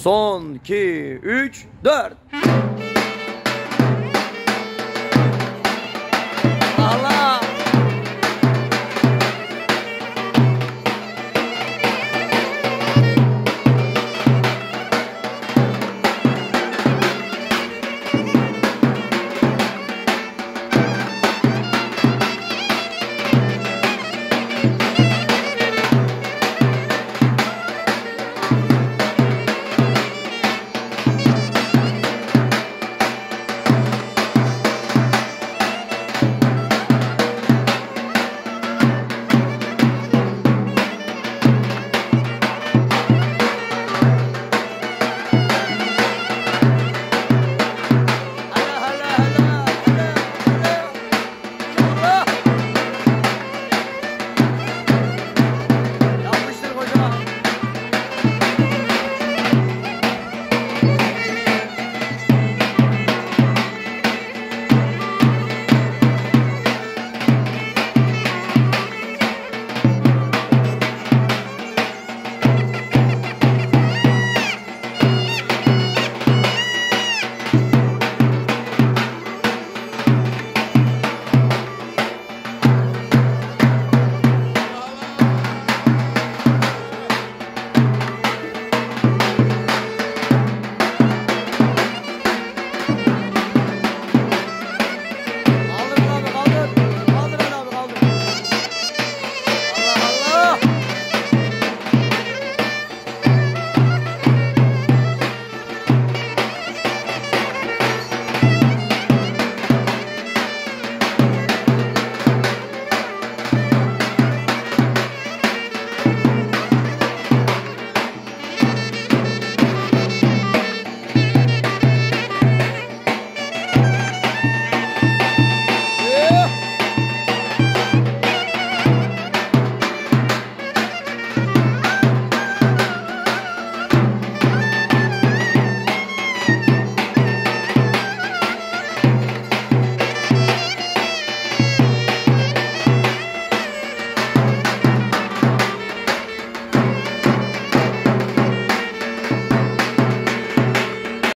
Son 2 3 4